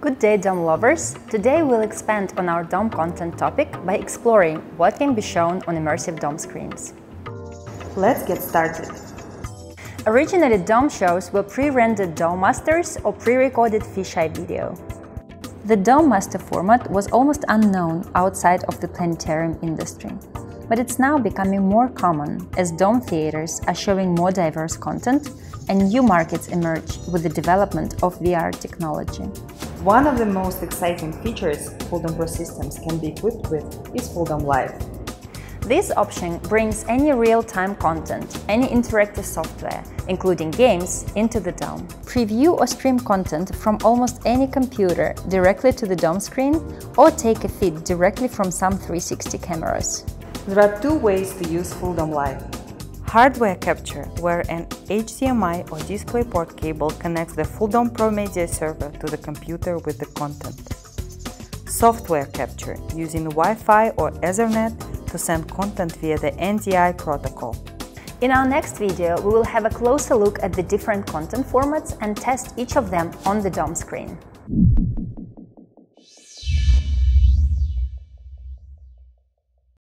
Good day, dome lovers! Today we'll expand on our dome content topic by exploring what can be shown on immersive dome screens. Let's get started. Originally, dome shows were pre-rendered dome masters or pre-recorded fisheye video. The dome master format was almost unknown outside of the planetarium industry, but it's now becoming more common as dome theaters are showing more diverse content and new markets emerge with the development of VR technology. One of the most exciting features Fulldome Pro systems can be equipped with is Fulldome Live. This option brings any real-time content, any interactive software, including games, into the dome. Preview or stream content from almost any computer directly to the dome screen or take a feed directly from some 360 cameras. There are two ways to use Fulldome Live. Hardware capture, where an HDMI or DisplayPort cable connects the Fulldome Pro Media server to the computer with the content. Software capture, using Wi-Fi or Ethernet to send content via the NDI protocol. In our next video, we will have a closer look at the different content formats and test each of them on the dome screen.